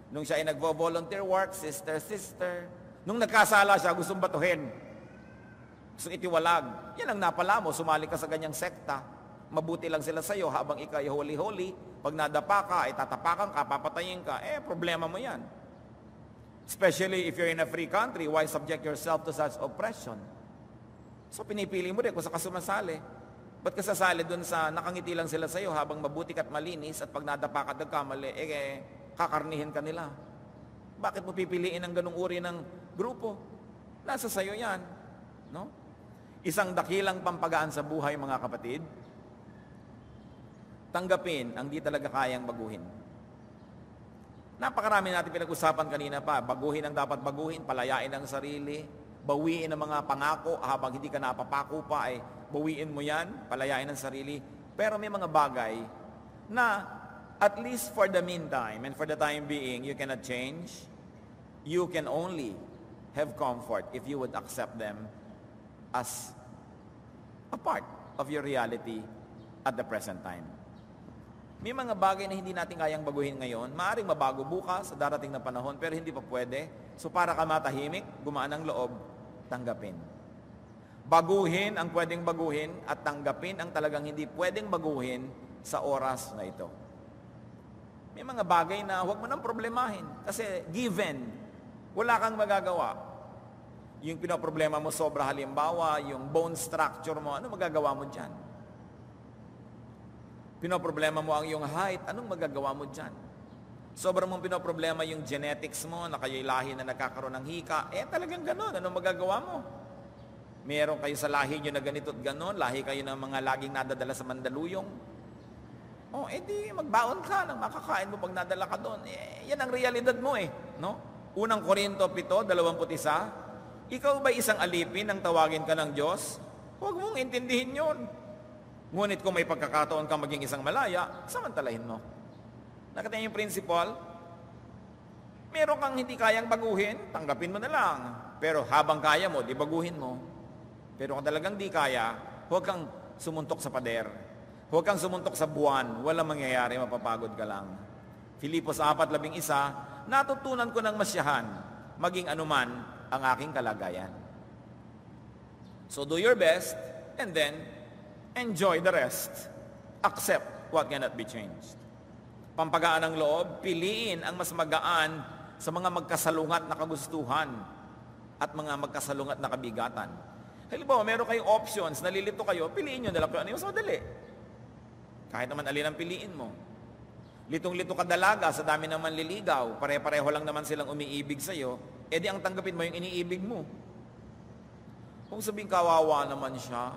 Nung siya ay nagvo-volunteer work, sister, sister. Nung nagkasala siya, gustong batuhin. Gustong itiwalag. Yan ang napala mo, sumali ka sa ganyang sekta. Mabuti lang sila sa'yo habang ikaw ay holy-holy. Pag nadapa ka, ay tatapakan ka, papatayin ka, eh, problema mo yan. Especially if you're in a free country, why subject yourself to such oppression? So pinipili mo rin kung sa kasumasali. Ba't ka sasali dun sa nakangiti lang sila sa'yo habang mabuti ka't malinis at pag nadapa ka nagkamali, eh, eh kakarnihin ka nila. Bakit mo pipiliin ang ganung uri ng grupo? Nasa sayo yan. No? Isang dakilang pampagaan sa buhay, mga kapatid, tanggapin ang di talaga kayang baguhin. Napakarami natin pinag-usapan kanina pa, baguhin ang dapat baguhin, palayain ang sarili, bawiin ang mga pangako habang hindi ka napapako pa, ay bawiin mo yan, palayain ang sarili. Pero may mga bagay na at least for the meantime and for the time being, you cannot change. You can only have comfort if you would accept them as a part of your reality at the present time. May mga bagay na hindi natin kayang baguhin ngayon. Maaring mabago bukas sa darating na panahon, pero hindi pa pwede. So para ka matahimik, gumaan ang loob, tanggapin. Baguhin ang pwedeng baguhin at tanggapin ang talagang hindi pwedeng baguhin sa oras na ito. May mga bagay na huwag mo nang problemahin kasi given, wala kang magagawa. Yung pinoproblema mo sobra halimbawa, yung bone structure mo, ano magagawa mo dyan? Pinoproblema mo ang iyong height, anong magagawa mo dyan? Sobrang mong pinoproblema yung genetics mo, na kayo'y lahi na nagkakaroon ng hika, eh talagang ganon, anong magagawa mo? Meron kayo sa lahi nyo na ganito at ganon, lahi kayo ng mga laging nadadala sa Mandaluyong. Oh, edi magbaon ka ng makakain mo pag nadala ka doon. Eh, yan ang realidad mo eh. No? Unang Korinto 7, 21, ikaw ba isang alipin nang tawagin ka ng Diyos? Huwag mong intindihin yon. Ngunit kung may pagkakataon ka maging isang malaya, samantalahin mo. Nakita yung principle? Meron kang hindi kayang baguhin, tanggapin mo na lang. Pero habang kaya mo, di baguhin mo. Pero kung talagang di kaya, huwag kang sumuntok sa pader. Huwag kang sumuntok sa buwan. Walang mangyayari, mapapagod ka lang. Filipos 4.11, natutunan ko ng masyahan, maging anuman ang aking kalagayan. So do your best, and then enjoy the rest. Accept what cannot be changed. Pampagaan ng loob, piliin ang mas magaan sa mga magkasalungat na kagustuhan at mga magkasalungat na kabigatan. Halimbawa, meron kayong options, nalilito kayo, piliin nyo na lang kung ano yung mas madali. Kahit naman alin ang piliin mo. Litong-lito ka dalaga sa dami ng manliligaw, pare-pareho lang naman silang umiibig sa'yo, eh di ang tanggapin mo yung iniibig mo. Kung sabihin kawawa naman siya,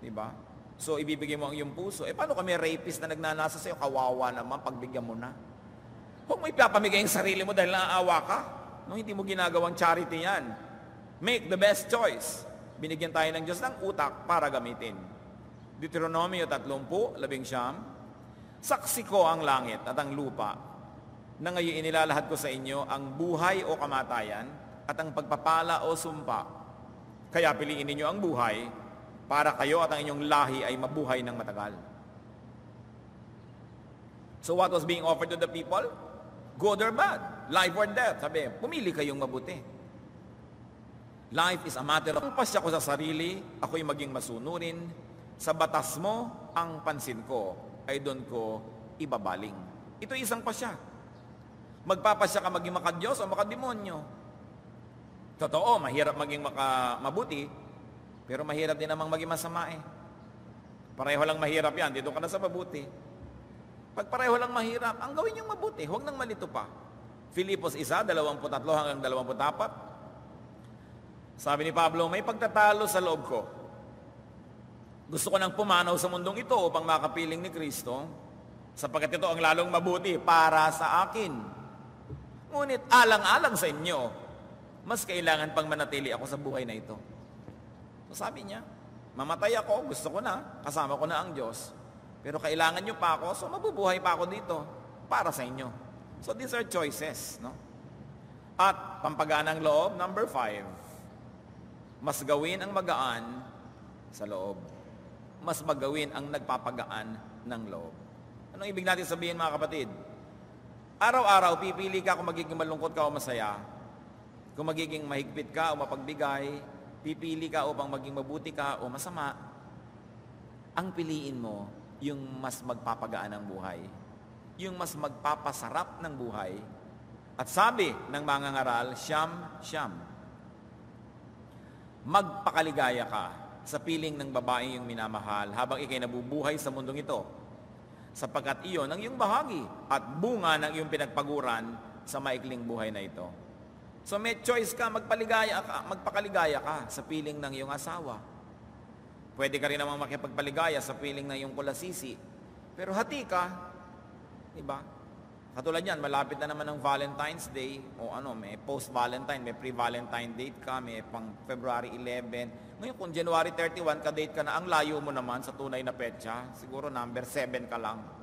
di ba? So, ibibigay mo ang iyong puso. Eh, paano kami rapist na nagnanasa sa'yo? Kawawa naman, pagbigyan mo na. Huwag mo ipapamigay ang sarili mo dahil naaawa ka. No, hindi mo ginagawang charity yan. Make the best choice. Binigyan tayo ng Diyos ng utak para gamitin. Deuteronomio 30, labing siyam. Saksi ko ang langit at ang lupa na ngayon inilalahad ko sa inyo ang buhay o kamatayan at ang pagpapala o sumpa. Kaya piliin ninyo ang buhay para kayo at ang inyong lahi ay mabuhay ng matagal. So what was being offered to the people? Good or bad? Life or death? Sabi, pumili kayong mabuti. Life is a matter of pasya ko sa sarili, ako'y maging masunurin. Sa batas mo, ang pansin ko ay doon ko ibabaling. Ito isang pasya. Magpapasya ka maging makadiyos o makademonyo. Totoo, mahirap maging maka, mabuti, pero mahirap din namang maging masama eh. Pareho lang mahirap yan, dito ka na sa mabuti. Pag pareho lang mahirap, ang gawin niyong mabuti, huwag nang malito pa. Filipos 1, 23 hanggang 24. Sabi ni Pablo, may pagtatalo sa loob ko. Gusto ko nang pumanaw sa mundong ito upang makapiling ni Kristo, sapagkat ito ang lalong mabuti para sa akin. Ngunit alang-alang sa inyo, mas kailangan pang manatili ako sa buhay na ito. Sabi niya, mamatay ako, gusto ko na, kasama ko na ang Diyos. Pero kailangan niyo pa ako, so mabubuhay pa ako dito para sa inyo. So these are choices, no? At pampagaan ng loob, number five, mas gawin ang magaan sa loob. Mas magawin ang nagpapagaan ng loob. Anong ibig natin sabihin mga kapatid? Araw-araw, pipili ka kung magiging malungkot ka o masaya kung magiging mahigpit ka o mapagbigay, pipili ka upang maging mabuti ka o masama, ang piliin mo yung mas magpapagaan ng buhay. Yung mas magpapasarap ng buhay. At sabi ng mga ngaral, siyam, siyam. Magpakaligaya ka sa piling ng babae yung minamahal habang ikay nabubuhay sa mundong ito. Sapagkat iyon ang iyong bahagi at bunga ng iyong pinagpaguran sa maikling buhay na ito. So may choice ka, magpaligaya ka, magpakaligaya ka sa piling ng iyong asawa. Pwede ka rin namang makipagpaligaya sa piling ng iyong kulasisi. Pero hati ka, di ba? Katulad yan, malapit na naman ang Valentine's Day, o ano, may post-Valentine, may pre-Valentine date ka, may pang February 11. Ngayon, kung January 31, ka-date ka na, ang layo mo naman sa tunay na petsa, siguro number 7 ka lang.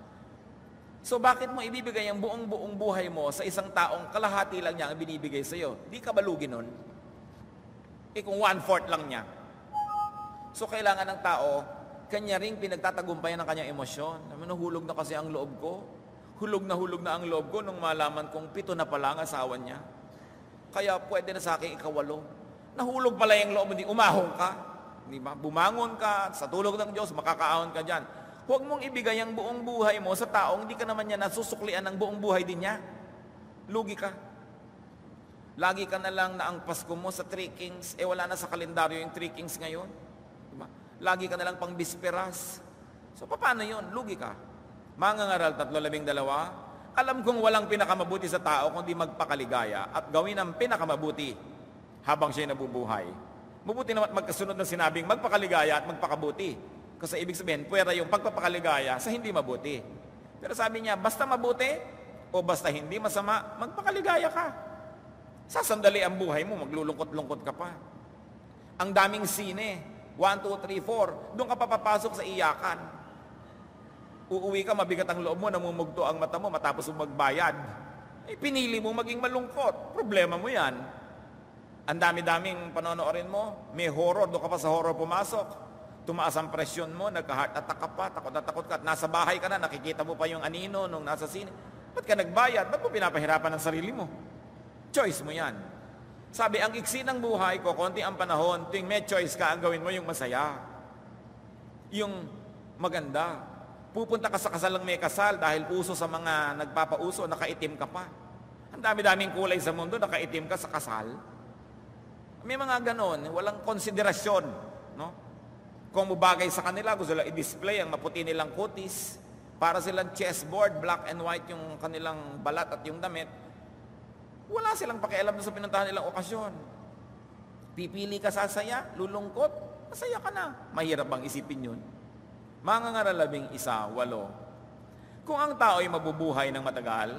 So bakit mo ibibigay ang buong-buong buhay mo sa isang taong kalahati lang niya ang binibigay sa iyo? Di ka balugi nun? Eh kung one-fourth lang niya. So kailangan ng tao, kanya ring pinagtatagumpayan ng kanyang emosyon. Naman, na kasi ang loob ko. Hulog na hulog na ang loob ko nung malaman kong pito na pala ang asawa niya. Kaya pwede na sa akin ikawalo. Nahulog pala yung loob mo, di umahong ka. Di ba? Bumangon ka, sa tulog ng Diyos, makakaahon ka dyan. Huwag mong ibigay ang buong buhay mo sa taong hindi ka naman niya nasusuklian ng buong buhay din niya. Lugi ka. Lagi ka na lang na ang Pasko mo sa Three Kings, eh wala na sa kalendaryo yung Three Kings ngayon. Diba? Lagi ka na lang pang bisperas. So paano yun? Lugi ka. Mga ngaral, tatlo labing dalawa, alam kong walang pinakamabuti sa tao kundi magpakaligaya at gawin ang pinakamabuti habang siya'y nabubuhay. Mabuti naman magkasunod ng sinabing magpakaligaya at magpakabuti. Kasi ibig sabihin, pwera yung pagpapakaligaya sa hindi mabuti. Pero sabi niya, basta mabuti o basta hindi masama, magpakaligaya ka. Sasandali ang buhay mo, maglulungkot-lungkot ka pa. Ang daming sine, 1, 2, 3, 4, doon ka papapasok sa iyakan. Uuwi ka, mabigat ang loob mo, namumugto ang mata mo matapos mo magbayad. Eh, pinili mo maging malungkot. Problema mo yan. Ang dami-daming panonoorin mo, may horror, doon ka pa sa horror pumasok tumaas ang presyon mo, nagka-heart attack ka pa, takot na takot ka, at nasa bahay ka na, nakikita mo pa yung anino nung nasa sine. Ba't ka nagbayad? Ba't mo pinapahirapan ang sarili mo? Choice mo yan. Sabi, ang iksi ng buhay ko, konti ang panahon, tuwing may choice ka, ang gawin mo yung masaya. Yung maganda. Pupunta ka sa kasal ng may kasal dahil uso sa mga nagpapauso, nakaitim ka pa. Ang dami-daming kulay sa mundo, nakaitim ka sa kasal. May mga ganon, walang konsiderasyon. No? Kung mabagay sa kanila, gusto nila i-display ang maputi nilang kutis. Para silang chessboard, black and white yung kanilang balat at yung damit. Wala silang pakialam sa pinuntahan nilang okasyon. Pipili ka sa saya, lulungkot, masaya ka na. Mahirap bang isipin yun? Mga ngaralabing isa, walo. Kung ang tao ay mabubuhay ng matagal,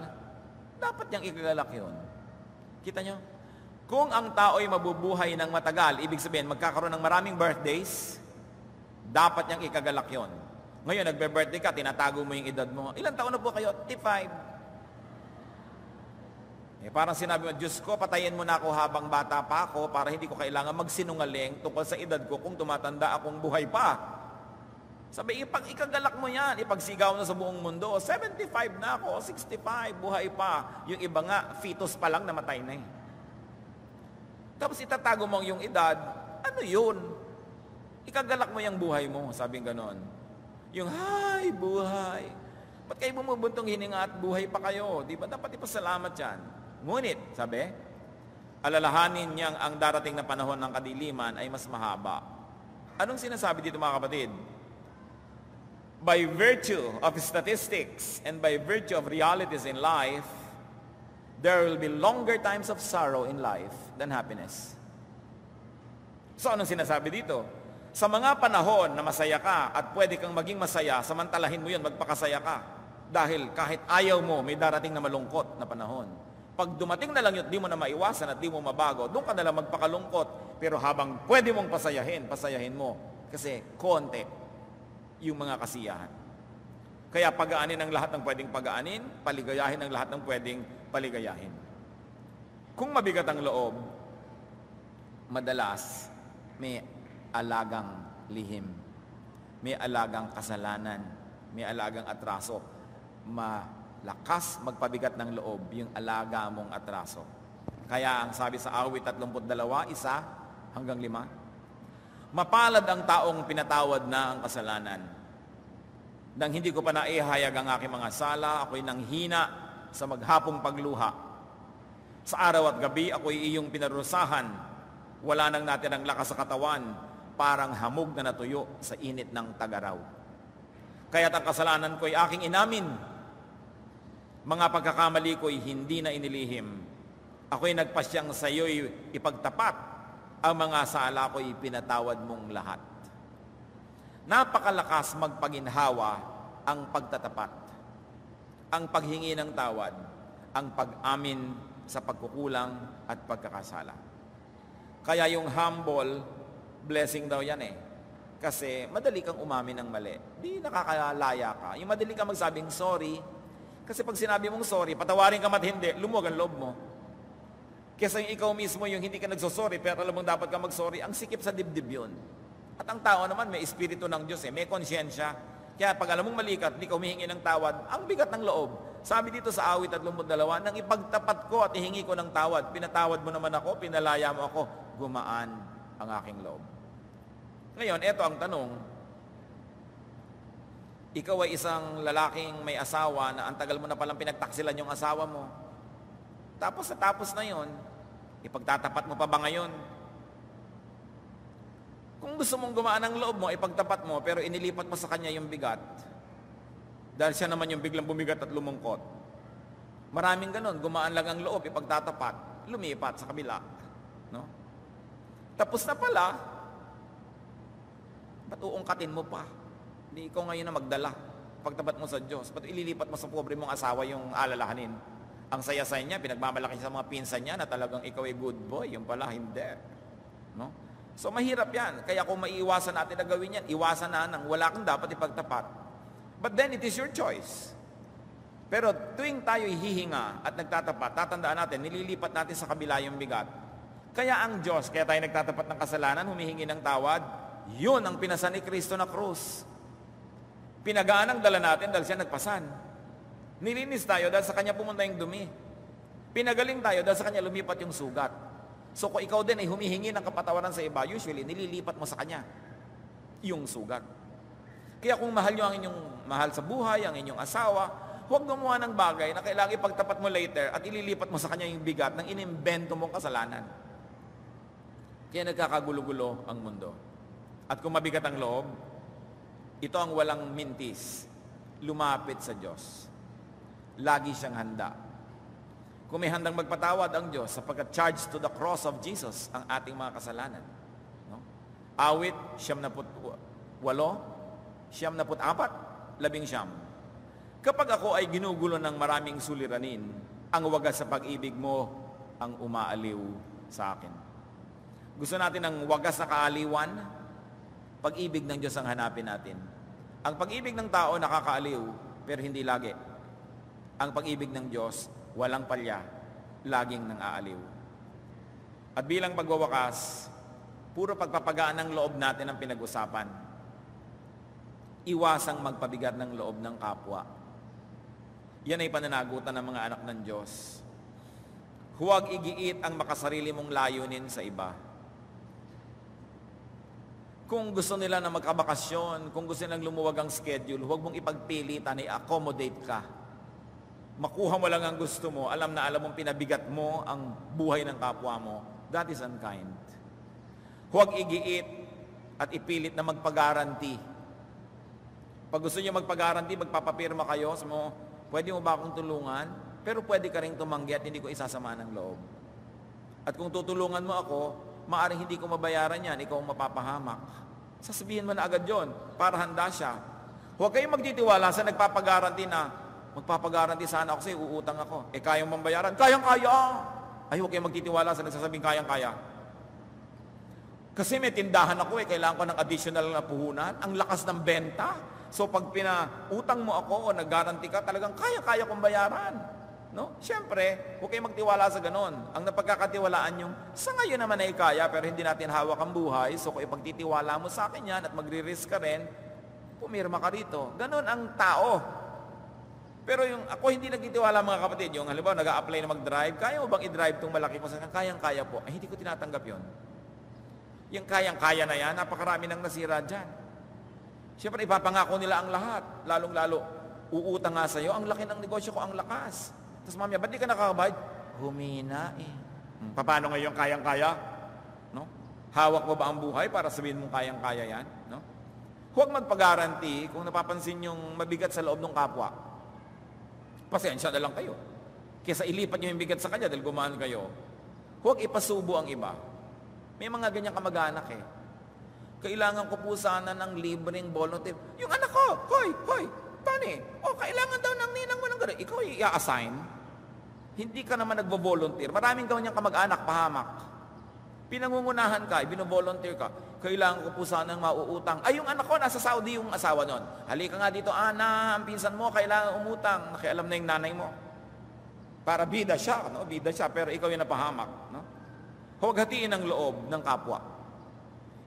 dapat niyang ikagalak yun. Kita nyo? Kung ang tao ay mabubuhay ng matagal, ibig sabihin, magkakaroon ng maraming birthdays, dapat niyang ikagalak yon. Ngayon, nagbe-birthday ka, tinatago mo yung edad mo. Ilan taon na po kayo? T5. Eh, parang sinabi mo, Diyos ko, patayin mo na ako habang bata pa ako para hindi ko kailangan magsinungaling tungkol sa edad ko kung tumatanda akong buhay pa. Sabi, ipag ikagalak mo yan, ipagsigaw na sa buong mundo. 75 na ako, 65, buhay pa. Yung iba nga, fetus pa lang namatay na eh. Tapos itatago mo yung edad, ano yun? Ikagalak mo yung buhay mo, sabi ganon. Yung, hi, buhay. Ba't kayo bumubuntong hininga at buhay pa kayo? Di ba dapat ipasalamat yan? Ngunit, sabi, alalahanin niyang ang darating na panahon ng kadiliman ay mas mahaba. Anong sinasabi dito mga kapatid? By virtue of statistics and by virtue of realities in life, there will be longer times of sorrow in life than happiness. So anong sinasabi dito? Sa mga panahon na masaya ka at pwede kang maging masaya, samantalahin mo yun, magpakasaya ka. Dahil kahit ayaw mo, may darating na malungkot na panahon. Pag dumating na lang yun, di mo na maiwasan at di mo mabago, doon ka na lang magpakalungkot. Pero habang pwede mong pasayahin, pasayahin mo. Kasi konti yung mga kasiyahan. Kaya pagaanin ang lahat ng pwedeng pagaanin, paligayahin ang lahat ng pwedeng paligayahin. Kung mabigat ang loob, madalas may alagang lihim, may alagang kasalanan, may alagang atraso. Ma lakas magpabigat ng loob yung alaga mong atraso. Kaya ang sabi sa awit 32, isa hanggang lima, mapalad ang taong pinatawad na ang kasalanan. Nang hindi ko pa naihayag ang aking mga sala, ako'y nanghina sa maghapong pagluha. Sa araw at gabi, ako'y iyong pinarusahan. Wala nang natin ang lakas sa katawan, parang hamog na natuyo sa init ng tagaraw. Kaya't ang kasalanan ko'y aking inamin, mga pagkakamali ko'y hindi na inilihim. Ako'y nagpasyang sa iyo'y ipagtapat. Ang mga sala ko'y pinatawad mong lahat. Napakalakas magpaginhawa ang pagtatapat. Ang paghingi ng tawad. Ang pag-amin sa pagkukulang at pagkakasala. Kaya yung humble, blessing daw yan eh. Kasi madali kang umamin ng mali. Di nakakalaya ka. Yung madali kang magsabing sorry, kasi pag sinabi mong sorry, patawarin ka mat hindi, lumuwag ang loob mo. Kesa yung ikaw mismo yung hindi ka nagsosorry, pero alam mong dapat ka magsorry, ang sikip sa dibdib yun. At ang tao naman, may espiritu ng Diyos eh, may konsyensya. Kaya pag alam mong mali ka hindi ka humihingi ng tawad, ang bigat ng loob. Sabi dito sa awit at lumbod dalawa, nang ipagtapat ko at ihingi ko ng tawad, pinatawad mo naman ako, pinalaya mo ako, gumaan ang aking loob. Ngayon, eto ang tanong, ikaw ay isang lalaking may asawa na ang tagal mo na palang pinagtaksilan yung asawa mo. Tapos sa tapos na yon, ipagtatapat mo pa ba ngayon? Kung gusto mong gumaan ang loob mo, ipagtapat mo, pero inilipat mo sa kanya yung bigat. Dahil siya naman yung biglang bumigat at lumungkot. Maraming ganon, gumaan lang ang loob, ipagtatapat, lumipat sa kabila. No? Tapos na pala, ba't uungkatin mo pa? Di ikaw ngayon na magdala. Pagtapat mo sa Diyos, ba't ililipat mo sa pobre mong asawa yung alalahanin? Ang saya-saya niya, pinagmamalaki sa mga pinsan niya na talagang ikaw ay good boy, yung pala hindi. No? So mahirap yan. Kaya kung maiiwasan natin na gawin yan, iwasan na nang wala kang dapat ipagtapat. But then it is your choice. Pero tuwing tayo hihinga at nagtatapat, tatandaan natin, nililipat natin sa kabila yung bigat. Kaya ang Diyos, kaya tayo nagtatapat ng kasalanan, humihingi ng tawad, yun ang pinasan ni Kristo na krus. Pinagaan ang dala natin dahil siya nagpasan. Nilinis tayo dahil sa kanya pumunta yung dumi. Pinagaling tayo dahil sa kanya lumipat yung sugat. So kung ikaw din ay humihingi ng kapatawaran sa iba, usually nililipat mo sa kanya yung sugat. Kaya kung mahal nyo ang inyong mahal sa buhay, ang inyong asawa, huwag gumawa ng bagay na kailangan ipagtapat mo later at ililipat mo sa kanya yung bigat ng inimbento mong kasalanan. Kaya nagkakagulo-gulo ang mundo. At kung mabigat ang loob, ito ang walang mintis. Lumapit sa Diyos. Lagi siyang handa. Kung may handang magpatawad ang Diyos sapagkat charged to the cross of Jesus ang ating mga kasalanan. No? Awit, siyam na put, walo, siyam na put apat, labing siyam. Kapag ako ay ginugulo ng maraming suliranin, ang wagas sa pag-ibig mo ang umaaliw sa akin. Gusto natin ng wagas na kaaliwan, pag-ibig ng Diyos ang hanapin natin. Ang pag-ibig ng tao nakakaaliw, pero hindi lagi. Ang pag-ibig ng Diyos, walang palya, laging nang aaliw. At bilang pagwawakas, puro pagpapagaan ng loob natin ang pinag-usapan. Iwasang magpabigat ng loob ng kapwa. Yan ay pananagutan ng mga anak ng Diyos. Huwag igiit ang makasarili mong layunin sa iba. Kung gusto nila na magkabakasyon, kung gusto nilang lumuwag ang schedule, huwag mong ipagpilitan, i-accommodate ka. Makuha mo lang ang gusto mo, alam na alam mong pinabigat mo ang buhay ng kapwa mo. That is unkind. Huwag igiit at ipilit na magpagaranti. Pag gusto niyo magpagaranti, magpapapirma kayo, sa mo, pwede mo ba akong tulungan? Pero pwede ka rin tumanggi at hindi ko isasama ng loob. At kung tutulungan mo ako, maaring hindi ko mabayaran yan, ikaw ang mapapahamak. Sasabihin mo na agad yon para handa siya. Huwag kayong magtitiwala sa nagpapagaranti na magpapagaranti sana ako kasi uutang ako. Eh, kayang mambayaran? Kayang-kaya! Ay, huwag kayong magtitiwala sa nagsasabing kayang-kaya. Kasi may tindahan ako eh, kailangan ko ng additional na puhunan. Ang lakas ng benta. So pag pinautang mo ako o nag-guarantee ka, talagang kaya-kaya kong bayaran. No? Siyempre, huwag kayong magtiwala sa ganon. Ang napagkakatiwalaan yung, sa ngayon naman ay kaya, pero hindi natin hawak ang buhay, so kung ipagtitiwala mo sa akin yan at magre-risk ka rin, pumirma ka rito. Ganon ang tao. Pero yung ako hindi nagtitiwala mga kapatid, yung halimbawa nag-a-apply na mag-drive, kaya mo bang i-drive tong malaki ko sa kayang-kaya po? Ay, hindi ko tinatanggap yon. Yung kayang-kaya na yan, napakarami nang nasira dyan. Siyempre, ipapangako nila ang lahat, lalong-lalo. Uutang nga sa'yo, ang laki ng negosyo ko, ang lakas. Tapos mamaya, ba't di ka nakakabayad? Humina eh. Hmm, paano ngayon kayang-kaya? No? Hawak mo ba ang buhay para sabihin mong kayang-kaya yan? No? Huwag magpagaranti kung napapansin yung mabigat sa loob ng kapwa. Pasensya na lang kayo. Kesa ilipat nyo yung bigat sa kanya dahil gumaan kayo. Huwag ipasubo ang iba. May mga ganyan kamag-anak eh. Kailangan ko po sana ng libreng volunteer. Yung anak ko, hoy, hoy, eh? Oh, kailangan daw ng ninang mo ng gano'n. Ikaw i-assign. Hindi ka naman nagbo-volunteer. Maraming gawin niyang kamag-anak, pahamak. Pinangungunahan ka, bino-volunteer ka. Kailangan ko po sanang mauutang. Ay, yung anak ko, nasa Saudi yung asawa nun. Halika nga dito, Ana, ang pinsan mo, kailangan umutang. Nakialam na yung nanay mo. Para bida siya, no? bida siya, pero ikaw yung napahamak. No? Huwag hatiin ang loob ng kapwa.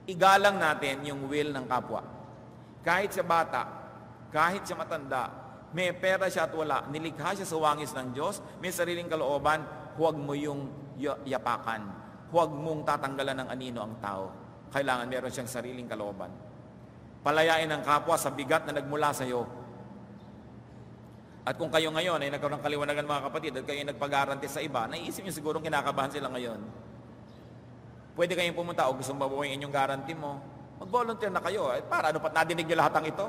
Igalang natin yung will ng kapwa. Kahit sa bata, kahit sa matanda, may pera siya at wala, nilikha siya sa wangis ng Diyos, may sariling kalooban, huwag mo yung yapakan. Huwag mong tatanggalan ng anino ang tao. Kailangan meron siyang sariling kalooban. Palayain ang kapwa sa bigat na nagmula sa iyo. At kung kayo ngayon ay nagkaroon ng kaliwanagan mga kapatid at kayo nagpag-garanti sa iba, naisip niyo siguro kinakabahan sila ngayon. Pwede kayong pumunta o gusto mabuhay inyong garanti mo. Mag-volunteer na kayo. Eh, para ano pat nadinig niyo lahat ang ito?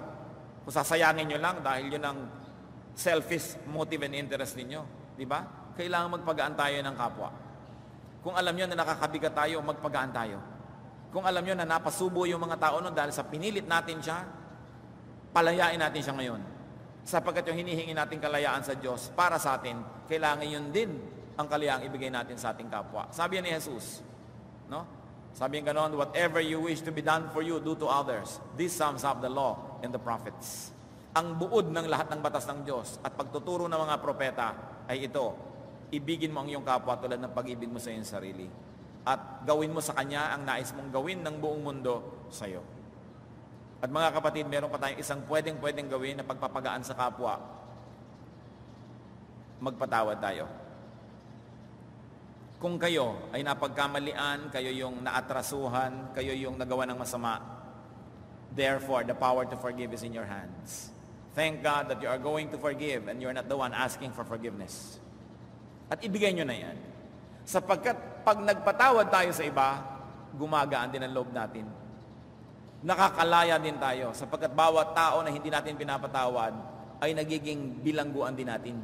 Kung sasayangin nyo lang dahil yun ang selfish motive and interest ninyo. Di ba? Kailangan magpagaan tayo ng kapwa. Kung alam nyo na nakakabigat tayo, magpagaan tayo. Kung alam nyo na napasubo yung mga tao nun dahil sa pinilit natin siya, palayain natin siya ngayon. Sapagkat yung hinihingi natin kalayaan sa Diyos para sa atin, kailangan yun din ang kalayaang ibigay natin sa ating kapwa. Sabi ni Jesus, no? Sabi nga ganon, whatever you wish to be done for you, do to others. This sums up the law and the prophets. Ang buod ng lahat ng batas ng Diyos at pagtuturo ng mga propeta ay ito, ibigin mo ang iyong kapwa tulad ng pag-ibig mo sa iyong sarili. At gawin mo sa Kanya ang nais mong gawin ng buong mundo sa iyo. At mga kapatid, meron pa tayong isang pwedeng-pwedeng gawin na pagpapagaan sa kapwa. Magpatawad tayo. Kung kayo ay napagkamalian, kayo yung naatrasuhan, kayo yung nagawa ng masama, therefore the power to forgive is in your hands. Thank God that you are going to forgive and you're not the one asking for forgiveness. At ibigay nyo na yan. Sapagkat pag nagpatawad tayo sa iba, gumagaan din ang loob natin. Nakakalaya din tayo sapagkat bawat tao na hindi natin pinapatawad ay nagiging bilangguan din natin.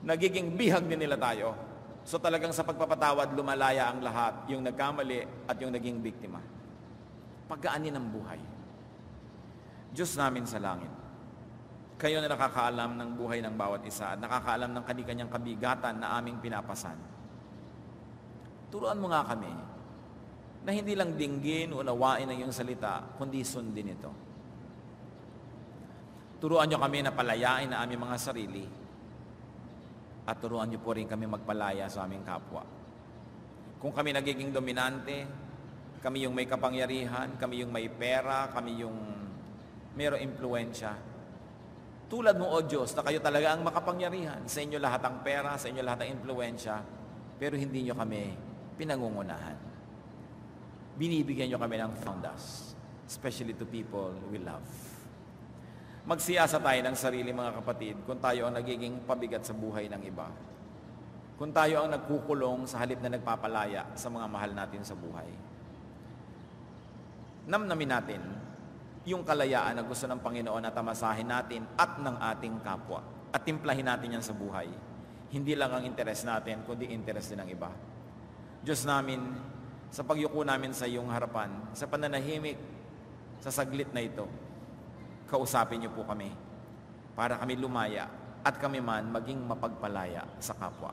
nagiging bihag din nila tayo. So talagang sa pagpapatawad, lumalaya ang lahat, yung nagkamali at yung naging biktima. Pagkaanin ng buhay. Diyos namin sa langit, kayo na nakakaalam ng buhay ng bawat isa at nakakaalam ng kanyang kabigatan na aming pinapasan. Turuan mo nga kami na hindi lang dinggin o nawain ang iyong salita, kundi sundin ito. Turuan niyo kami na palayain na aming mga sarili at turuan niyo po rin kami magpalaya sa aming kapwa. Kung kami nagiging dominante, kami yung may kapangyarihan, kami yung may pera, kami yung mayroong impluensya, tulad mo, O Diyos, na kayo talaga ang makapangyarihan. Sa inyo lahat ang pera, sa inyo lahat ang impluensya, pero hindi nyo kami pinangungunahan. Binibigyan nyo kami ng foundas, especially to people we love. Magsiyasa tayo ng sarili mga kapatid kung tayo ang nagiging pabigat sa buhay ng iba. Kung tayo ang nagkukulong sa halip na nagpapalaya sa mga mahal natin sa buhay. Namnamin natin yung kalayaan na gusto ng Panginoon na tamasahin natin at ng ating kapwa. At timplahin natin yan sa buhay. Hindi lang ang interes natin, kundi interes din ng iba. Diyos namin, sa pagyuko namin sa iyong harapan, sa pananahimik, sa saglit na ito, kausapin niyo po kami para kami lumaya at kami man maging mapagpalaya sa kapwa.